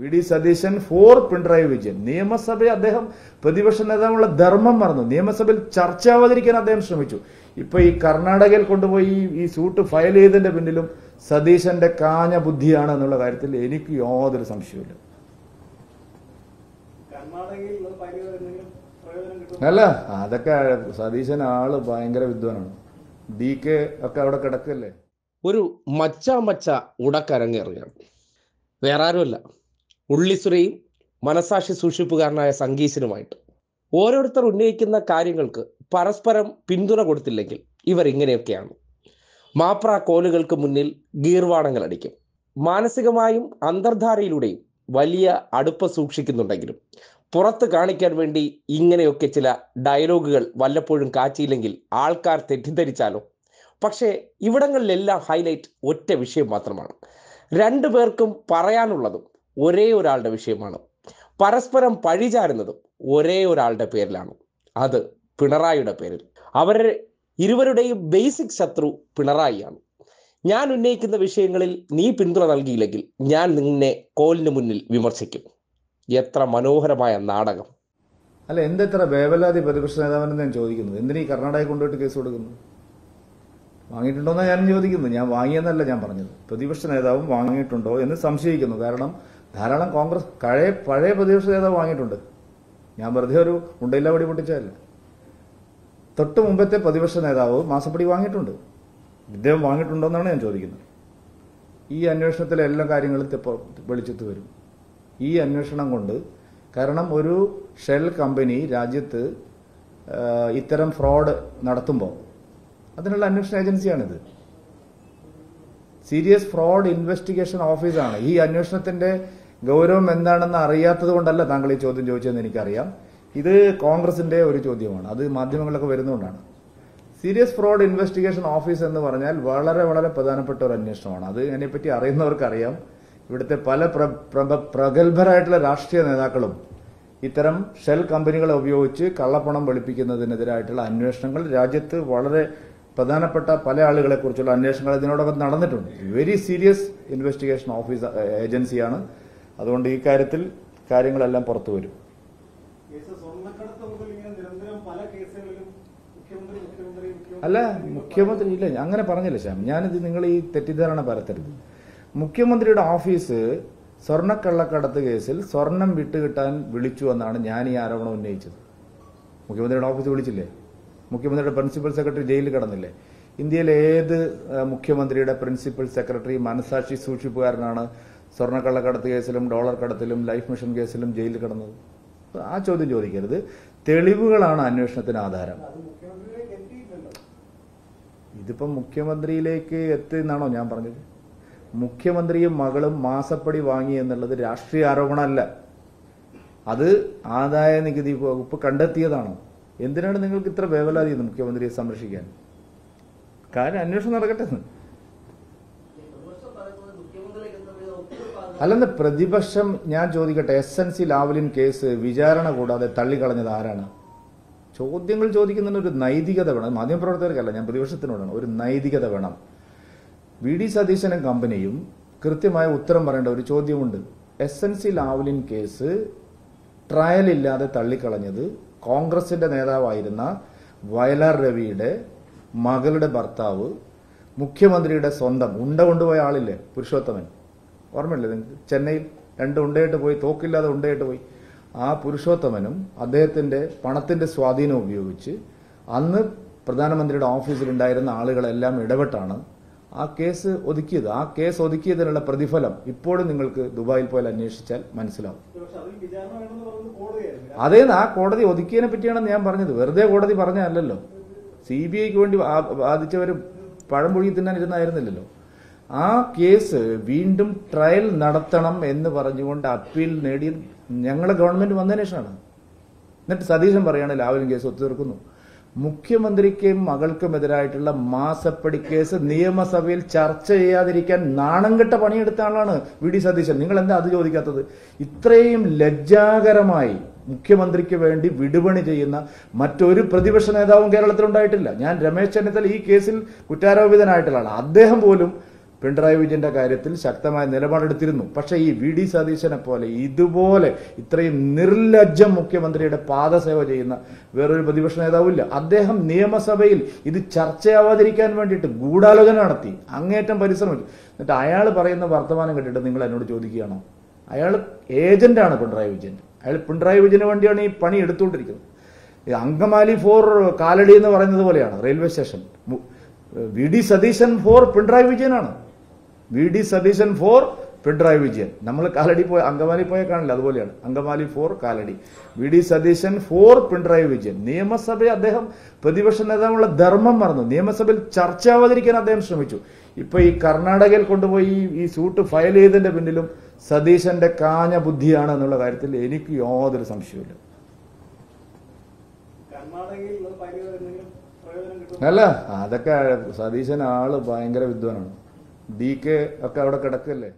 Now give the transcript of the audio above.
V D Satheesan for Pinarayi Vijayan. നിയമസഭയിൽ അദ്ദേഹം പ്രതിപക്ഷ നേതാവുള്ള ധർമ്മം മറന്നു. നിയമസഭയിൽ ചർച്ച അവതരിക്കാൻ അദ്ദേഹം ശ്രമിച്ചു. ഇപ്പൊ ഈ കർണാടകയിൽ കൊണ്ടുപോയി ഈ- സൂട്ട് ഫയൽ ചെയ്തതിന്റെ പിന്നിലും സതീശന്റെ കാഞ്ഞ ബുദ്ധിയാണ് എന്നുള്ള കാര്യത്തിൽ എനിക്ക് യാതൊരു സംശയമില്ല അല്ല അതൊക്കെ സതീശൻ ആൾ ഭയങ്കര വിദ്വാനാണ്. ഡി കെ ഒക്കെ അവിടെ കിടക്കല്ലേ? ഒരു മച്ച മച്ച ഉടക്കരങ്ങേറുകയാണ് വേറെ ആരുമല്ല. ഉള്ളിസുരയും മനസാക്ഷി സൂക്ഷിപ്പുകാരനായ സംഗീശനുമായിട്ട്. ഓരോരുത്തർ ഉന്നയിക്കുന്ന കാര്യങ്ങൾക്ക് പരസ്പരം പിന്തുണ കൊടുത്തില്ലെങ്കിൽ ഇവർ ഇങ്ങനെയൊക്കെയാണ്. മാപ്ര കോലുകൾക്ക് മുന്നിൽ ഗീർവാണങ്ങൾ അടിക്കും. മാനസികമായും അന്തർധാരയിലൂടെയും വലിയ അടുപ്പ് സൂക്ഷിക്കുന്നുണ്ടെങ്കിലും പുറത്ത് കാണിക്കാൻ വേണ്ടി ഇങ്ങനെയൊക്കെ ചില ഡയലോഗുകൾ വല്ലപ്പോഴും കാച്ചിയില്ലെങ്കിൽ ആൾക്കാർ തെറ്റിദ്ധരിച്ചാലോ? പക്ഷേ ഇവിടങ്ങളിലെല്ലാം ഹൈലൈറ്റ് ഒറ്റ വിഷയം മാത്രമാണ്. രണ്ടു പേർക്കും പറയാനുള്ളതും ഒരേ ഒരാളുടെ വിഷയമാണ്. പരസ്പരം പഴിചാരുന്നതും ഒരേ ഒരാളുടെ പേരിലാണ്. അത് പിണറായിയുടെ പേരിൽ. അവരുടെ ഇരുവരുടെയും ബേസിക് ശത്രു പിണറായിയാണ്. ഞാൻ ഉന്നയിക്കുന്ന വിഷയങ്ങളിൽ നീ പിന്തുണ നൽകിയില്ലെങ്കിൽ ഞാൻ നിന്നെ കോലിന് മുന്നിൽ വിമർശിക്കും. എത്ര മനോഹരമായ നാടകം. അല്ല എന്തെത്ര വേവലാതി പ്രതിപക്ഷ നേതാവിനെ ഞാൻ ചോദിക്കുന്നു എന്തിനീ കർണാടകയിൽ കൊണ്ടുപോയിട്ട് കേസ് കൊടുക്കുന്നു വാങ്ങിയിട്ടുണ്ടോന്നാണ് ഞാൻ ചോദിക്കുന്നത്. ഞാൻ വാങ്ങിയെന്നല്ല ഞാൻ പറഞ്ഞത്. പ്രതിപക്ഷ നേതാവും വാങ്ങിയിട്ടുണ്ടോ എന്ന് സംശയിക്കുന്നു. കാരണം ധാരാളം കോൺഗ്രസ് പഴയ പഴയ പ്രതിപക്ഷ നേതാവ് വാങ്ങിയിട്ടുണ്ട്. ഞാൻ വെറുതെ ഒരു ഉണ്ടയില്ല പടി പൊട്ടിച്ചതല്ല. തൊട്ട് മുമ്പത്തെ പ്രതിപക്ഷ നേതാവ് മാസപ്പടി വാങ്ങിയിട്ടുണ്ട്. ഇദ്ദേഹം വാങ്ങിയിട്ടുണ്ടോ എന്നാണ് ഞാൻ ചോദിക്കുന്നത്. ഈ അന്വേഷണത്തിലെ എല്ലാ കാര്യങ്ങളും വെളിച്ചത്ത് വരും. ഈ അന്വേഷണം കൊണ്ട് കാരണം ഒരു ഷെൽ കമ്പനി രാജ്യത്ത് ഇത്തരം ഫ്രോഡ് നടത്തുമ്പോൾ അതിനുള്ള അന്വേഷണ ഏജൻസിയാണിത്. സീരിയസ് ഫ്രോഡ് ഇൻവെസ്റ്റിഗേഷൻ ഓഫീസാണ്. ഈ അന്വേഷണത്തിന്റെ ഗൗരവം എന്താണെന്ന് അറിയാത്തത് കൊണ്ടല്ല താങ്കൾ ഈ ചോദ്യം ചോദിച്ചതെന്ന് എനിക്കറിയാം. ഇത് കോൺഗ്രസിന്റെ ഒരു ചോദ്യമാണ്. അത് മാധ്യമങ്ങളിലൊക്കെ വരുന്നതുകൊണ്ടാണ്. സീരിയസ് ഫ്രോഡ് ഇൻവെസ്റ്റിഗേഷൻ ഓഫീസ് എന്ന് പറഞ്ഞാൽ വളരെ വളരെ പ്രധാനപ്പെട്ട ഒരു അന്വേഷണമാണ്. അത് അതിനെപ്പറ്റി അറിയുന്നവർക്കറിയാം. ഇവിടുത്തെ പല പ്ര- പ്രഗത്ഭരായിട്ടുള്ള രാഷ്ട്രീയ നേതാക്കളും ഇത്തരം ഷെൽ കമ്പനികളെ ഉപയോഗിച്ച് കള്ളപ്പണം വെളുപ്പിക്കുന്നതിനെതിരായിട്ടുള്ള അന്വേഷണങ്ങൾ രാജ്യത്ത് വളരെ പ്രധാനപ്പെട്ട പല ആളുകളെ കുറിച്ചുള്ള അന്വേഷണങ്ങൾ ഇതിനോടൊപ്പം നടന്നിട്ടുണ്ട്. വെരി സീരിയസ് ഇൻവെസ്റ്റിഗേഷൻ ഓഫീസ് ഏജൻസിയാണ്. അതുകൊണ്ട് ഈ കാര്യത്തിൽ കാര്യങ്ങളെല്ലാം പുറത്തു വരും. അല്ല മുഖ്യമന്ത്രി ഇല്ല അങ്ങനെ പറഞ്ഞില്ല ശ്യാം. ഞാനിത് നിങ്ങൾ ഈ തെറ്റിദ്ധാരണ പരത്തരുത്. മുഖ്യമന്ത്രിയുടെ ഓഫീസ് സ്വർണക്കള്ളക്കടത്ത് കേസിൽ സ്വർണം വിട്ടുകിട്ടാൻ വിളിച്ചു എന്നാണ് ഞാൻ ഈ ആരോപണം ഉന്നയിച്ചത്. മുഖ്യമന്ത്രിയുടെ ഓഫീസ് വിളിച്ചില്ലേ? മുഖ്യമന്ത്രിയുടെ പ്രിൻസിപ്പൽ സെക്രട്ടറി ജയിലിൽ കിടന്നില്ലേ? ഇന്ത്യയിലെ ഏത് മുഖ്യമന്ത്രിയുടെ പ്രിൻസിപ്പൽ സെക്രട്ടറി മനസാക്ഷി സൂക്ഷിപ്പുകാരനാണ് സ്വർണക്കള്ളക്കടത്ത് കേസിലും ഡോളർ കടത്തിലും ലൈഫ് മിഷൻ കേസിലും ജയിലിൽ കിടന്നത്. ആ ചോദ്യം ചോദിക്കരുത്. തെളിവുകളാണ് അന്വേഷണത്തിന് ആധാരം. ഇതിപ്പം മുഖ്യമന്ത്രിയിലേക്ക് എത്തി എന്നാണോ ഞാൻ പറഞ്ഞത്? മുഖ്യമന്ത്രിയും മകളും മാസപ്പടി വാങ്ങി എന്നുള്ളത് രാഷ്ട്രീയ ആരോപണമല്ല. അത് ആദായ നികുതി വകുപ്പ് കണ്ടെത്തിയതാണോ? എന്തിനാണ് നിങ്ങൾക്ക് ഇത്ര വേവലാതി മുഖ്യമന്ത്രിയെ സംരക്ഷിക്കാൻ? കാര്യം അന്വേഷണം നടക്കട്ടെ അല്ലെന്ന് പ്രതിപക്ഷം ഞാൻ ചോദിക്കട്ടെ S N C Lavalin case വിചാരണ കൂടാതെ തള്ളിക്കളഞ്ഞത് ആരാണ്? ചോദ്യങ്ങൾ ചോദിക്കുന്നതിന് ഒരു നൈതികത വേണം. മാധ്യമപ്രവർത്തകർക്കല്ല ഞാൻ പ്രതിപക്ഷത്തിനോടാണ്. ഒരു നൈതികത വേണം. വി ഡി സതീശനും കമ്പനിയും കൃത്യമായ ഉത്തരം പറയേണ്ട ഒരു ചോദ്യമുണ്ട്. S N C Lavalin case trial ഇല്ലാതെ തള്ളിക്കളഞ്ഞത് കോൺഗ്രസിന്റെ നേതാവായിരുന്ന വയലാർ രവിയുടെ മകളുടെ ഭർത്താവ് മുഖ്യമന്ത്രിയുടെ സ്വന്തം ഉണ്ട കൊണ്ടുപോയ ആളില്ലേ പുരുഷോത്തമൻ? ഓർമ്മയില്ലേ നിങ്ങൾക്ക്? ചെന്നൈയിൽ രണ്ട് ഉണ്ടായിട്ട് പോയി തോക്കില്ലാതെ ഉണ്ടായിട്ട് പോയി. ആ പുരുഷോത്തമനും അദ്ദേഹത്തിന്റെ പണത്തിന്റെ സ്വാധീനം ഉപയോഗിച്ച് അന്ന് പ്രധാനമന്ത്രിയുടെ ഓഫീസിലുണ്ടായിരുന്ന ആളുകളെല്ലാം ഇടപെട്ടാണ് ആ കേസ് ഒതുക്കിയത്. ആ കേസ് ഒതുക്കിയതിനുള്ള പ്രതിഫലം ഇപ്പോഴും നിങ്ങൾക്ക് ദുബായിൽ പോയാൽ അന്വേഷിച്ചാൽ മനസ്സിലാവും. അതേന്ന് ആ കോടതി ഒതുക്കിയതിനെ പറ്റിയാണ് ഞാൻ പറഞ്ഞത്. വെറുതെ കോടതി പറഞ്ഞതല്ലല്ലോ. സി ബി ഐക്ക് വേണ്ടി ബാധിച്ചവർ പഴം പുഴുകി തിന്നാൻ ഇരുന്നായിരുന്നില്ലല്ലോ ആ കേസ് വീണ്ടും ട്രയൽ നടത്തണം എന്ന് പറഞ്ഞുകൊണ്ട് അപ്പീൽ നേടിയത് ഞങ്ങളെ ഗവൺമെന്റ് വന്നതിന് ശേഷമാണ്. എന്നിട്ട് സതീശൻ പറയാണ് ലാവലും കേസ് ഒത്തുതീർക്കുന്നു മുഖ്യമന്ത്രിക്കും മകൾക്കുമെതിരായിട്ടുള്ള മാസപ്പടി കേസ് നിയമസഭയിൽ ചർച്ച ചെയ്യാതിരിക്കാൻ നാണം കെട്ട പണിയെടുത്ത ആളാണ് വി. ഡി. സതീശൻ. നിങ്ങൾ എന്താ അത് ചോദിക്കാത്തത്? ഇത്രയും ലജ്ജാകരമായി മുഖ്യമന്ത്രിക്ക് വേണ്ടി വിടുപണി ചെയ്യുന്ന മറ്റൊരു പ്രതിപക്ഷ നേതാവും കേരളത്തിൽ ഉണ്ടായിട്ടില്ല ഞാൻ രമേശ് ചെന്നിത്തല ഈ കേസിൽ കുറ്റാരോപിതനായിട്ടുള്ള ആളാണ്. അദ്ദേഹം പോലും പിണറായി വിജയന്റെ കാര്യത്തിൽ ശക്തമായ നിലപാടെടുത്തിരുന്നു. പക്ഷേ ഈ വി ഡി സതീശനെ പോലെ ഇതുപോലെ ഇത്രയും നിർലജ്ജം മുഖ്യമന്ത്രിയുടെ പാദസേവ ചെയ്യുന്ന വേറൊരു പ്രതിപക്ഷ നേതാവില്ല. അദ്ദേഹം നിയമസഭയിൽ ഇത് ചർച്ചയാവാതിരിക്കാൻ വേണ്ടിയിട്ട് ഗൂഢാലോചന നടത്തി. അങ്ങേറ്റം പരിശ്രമിച്ചു. എന്നിട്ട് അയാൾ പറയുന്ന വർത്തമാനം കേട്ടിട്ട് നിങ്ങൾ എന്നോട് ചോദിക്കുകയാണോ? അയാൾ ഏജന്റാണ് പിണറായി വിജയൻ. അയാൾ പിണറായി വിജയന് വേണ്ടിയാണ് ഈ പണി എടുത്തുകൊണ്ടിരിക്കുന്നത്. അങ്കമാലി ഫോർ കാലടി എന്ന് പറയുന്നത് പോലെയാണ് railway station. V D Satheesan for Pinarayi വിജയനാണ്. V D Satheesan for Pinarayi Vijayan. നമ്മൾ കാലടി പോയ അങ്കമാലി പോയ കാണില്ല അതുപോലെയാണ്. Angamaly for Kalady. V D Satheesan for Pinarayi Vijayan. നിയമസഭയിൽ അദ്ദേഹം പ്രതിപക്ഷ നേതാവുള്ള ധർമ്മം മറന്നു. നിയമസഭയിൽ ചർച്ചയാവാതിരിക്കാൻ അദ്ദേഹം ശ്രമിച്ചു. ഇപ്പൊ ഈ കർണാടകയിൽ കൊണ്ടുപോയി ഈ- സൂട്ട് ഫയൽ ചെയ്തതിന്റെ പിന്നിലും സതീശന്റെ കാഞ്ഞ ബുദ്ധിയാണ് എന്നുള്ള കാര്യത്തിൽ എനിക്ക് യാതൊരു സംശയമില്ല അല്ല അതൊക്കെ സതീശൻ ആൾ ഭയങ്കര വിദ്വാനാണ്. ഡി കെ ഒക്കെ അവിടെ കിടക്കല്ലേ?